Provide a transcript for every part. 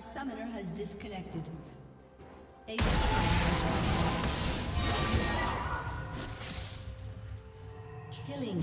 Summoner has disconnected. Killing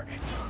burn it.